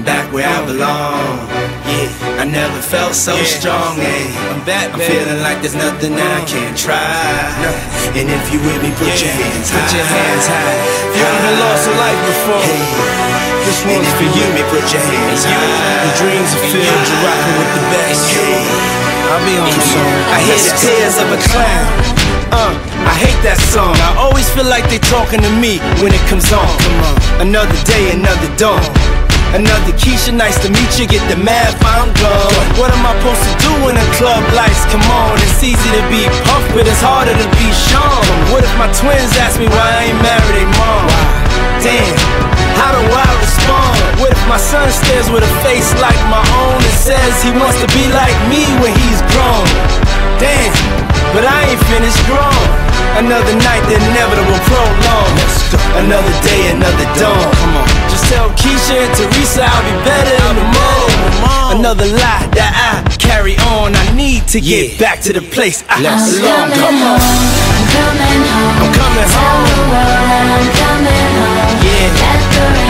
I'm back where I belong. Yeah, I never felt so strong. Yeah. I'm back, I'm feeling like there's nothing I can't try. And if you with me, put your hands high. Put your hands high. You haven't lost a life before. Hey. This And one's for you me, put your hands high. Your dreams are filled, you're rocking with the best. Hey. I'll be on the song. I hear the tears of a clown. Uh, I hate that song. I always feel like they're talking to me when it comes on. Come on. Another day, another dawn. Another Keisha, nice to meet you. Get the math, I'm gone. What am I supposed to do when the club lights come on? It's easy to be Puff, but it's harder to be Sean. What if my twins ask me why I ain't married their mom? Damn, how do I respond? What if my son stares with a face like my own and says he wants to be like me when he's grown? Damn, but I ain't finished grown. Another night, the inevitable prolong. Another day, another dawn. Come on. Tell Teresa I'll be better in the morning. Another lie that I carry on. I need to get Yeah. back to the place I Let's belong. Come on. I'm coming home. I'm coming home. Tell the world I'm coming home. Yeah.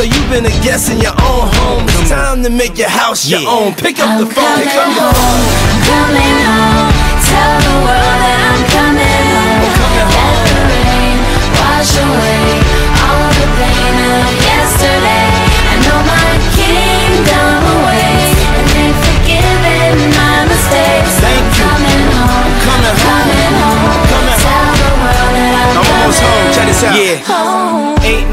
So you've been a guest in your own home. It's time to make your house your Yeah. own. Pick up the I'm phone, coming pick up the home. phone. I'm coming home. Tell the world that I'm coming home. coming Let the rain wash away all the pain of yesterday. I know my kingdom awaits, and they've forgiven my mistakes. Thank I'm you. coming home. coming home. Coming home. coming Tell the world that I'm, I'm almost home. Check this out. Yeah. home.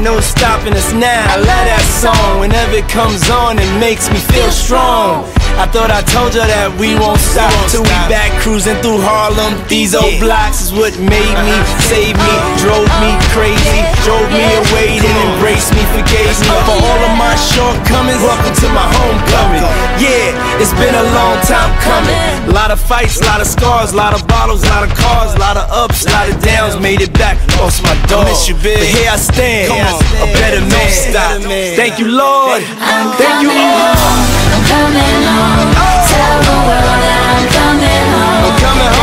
No stopping us now. I love that song. Whenever it comes on, it makes me feel strong. I thought I told you that we won't stop till we back cruising through Harlem. These old Yeah. blocks is what made me, saved me, drove me crazy, drove me away, then embraced me, forgave me for all shortcomings. Welcome to my homecoming. Yeah, it's been a long time coming. A lot of fights, a lot of scars, a lot of bottles, a lot of cars, a lot of ups, a lot of downs. Made it back, lost my dog. miss you, big. But here I stand, Come on. a better man. stop. Thank you, Lord. I'm Thank you home. I'm coming home. Oh. Tell the world that I'm coming home. I'm coming home.